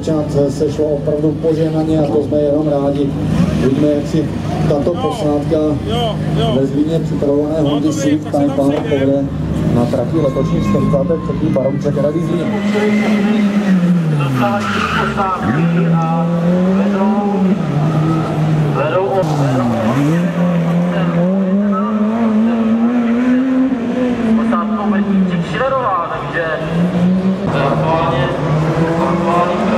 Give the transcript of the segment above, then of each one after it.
děvčat se šlo opravdu požehnaně a to jsme jenom rádi. Vidíme, jak si tato posádka ve Zlíně připravované Hondy Civic Type povede na trati letošní 43. baronce Rady Zlín. Dostávají posádky a vedou, takže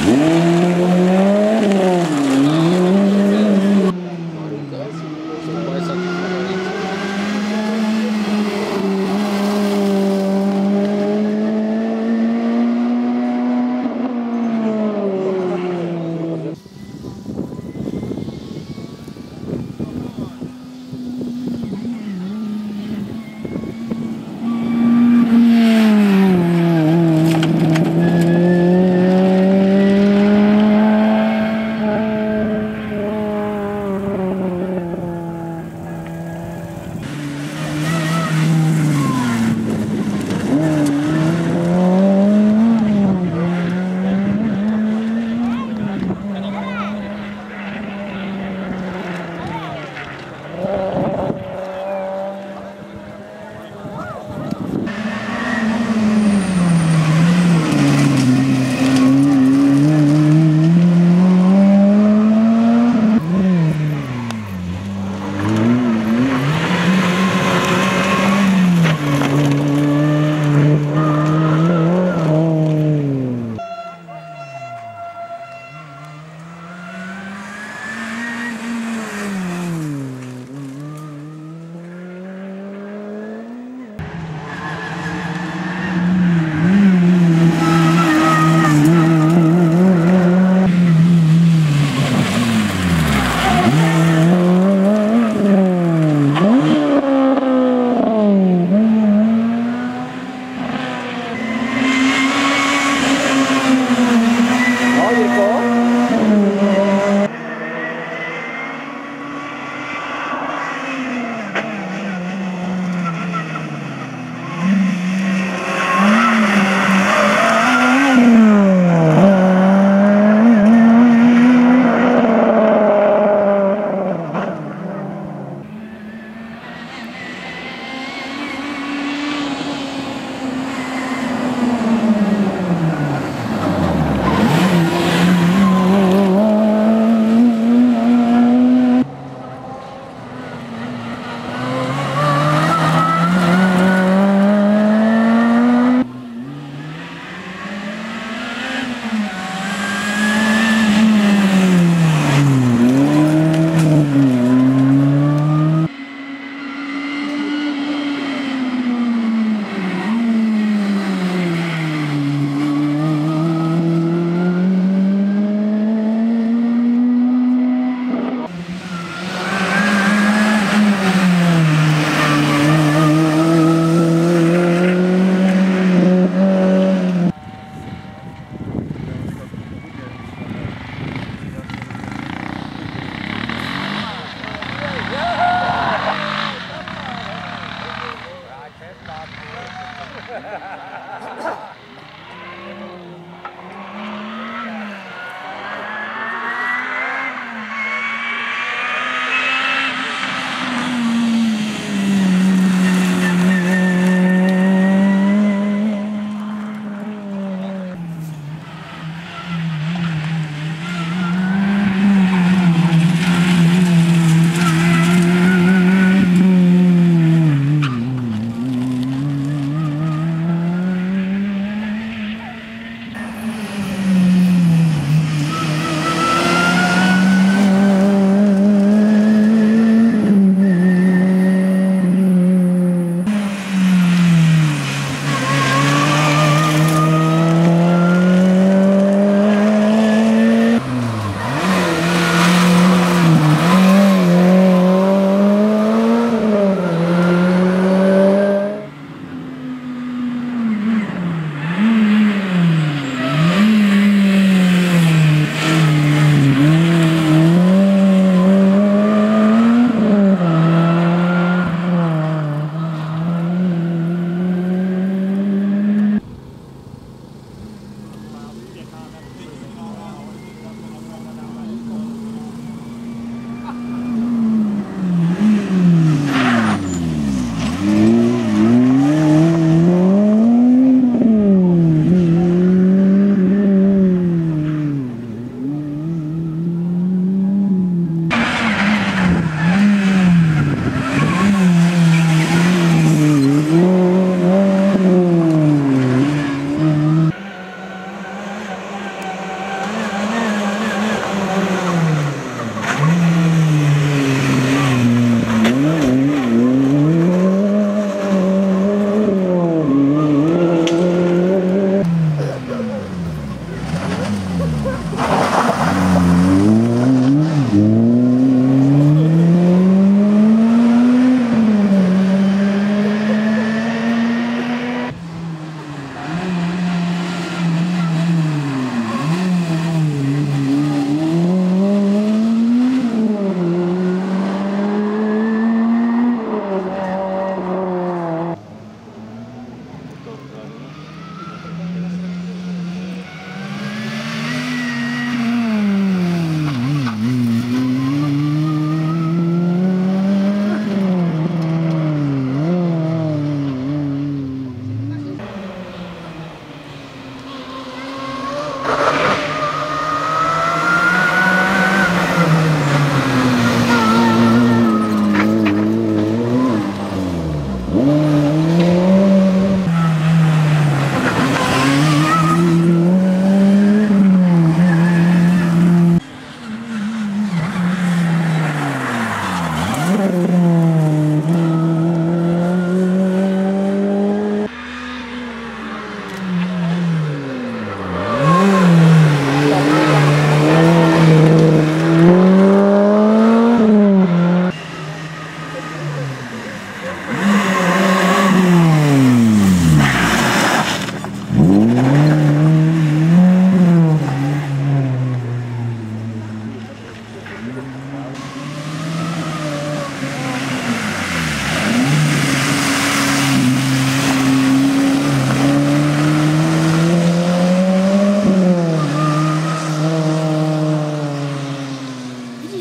Ooh.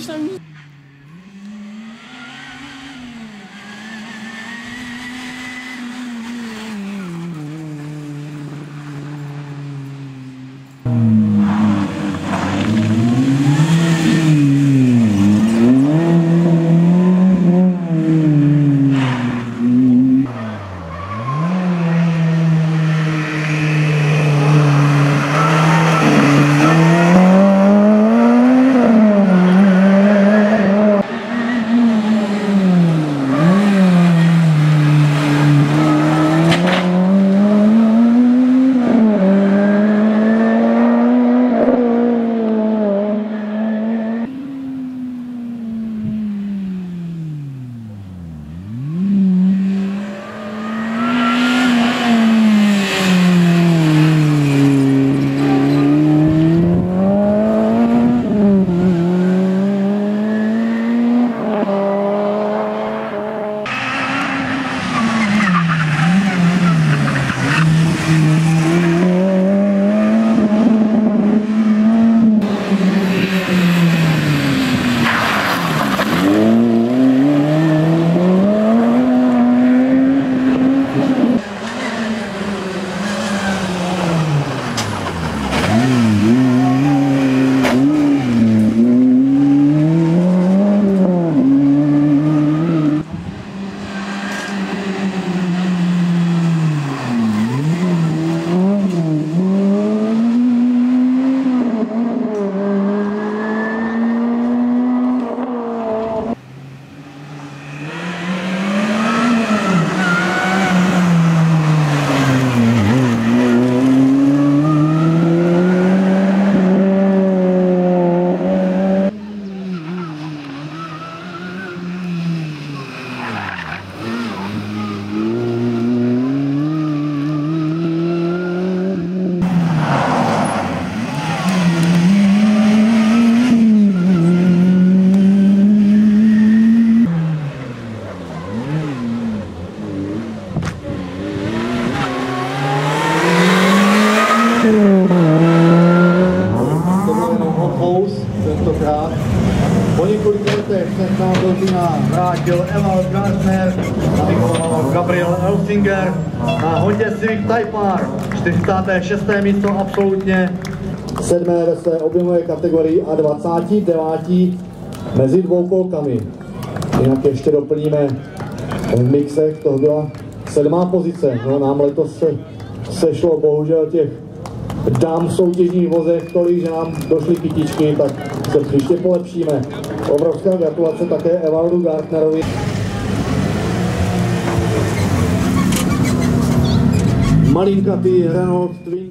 ich dann. Gardner, Gabriel Elsinger na Hondě Civic Type R, 46. místo absolutně. Sedmé ve své objemové kategorii a 29. mezi dvou kolkami. Jinak ještě doplníme v mixech, to byla sedmá pozice. No, nám letos se sešlo bohužel těch dám soutěžních vozech tolik, že nám došly kytičky, tak se příště polepšíme. Obrovská gratulace také Evaldu Gartnerovi. Marinka, ty, Renault, Twin.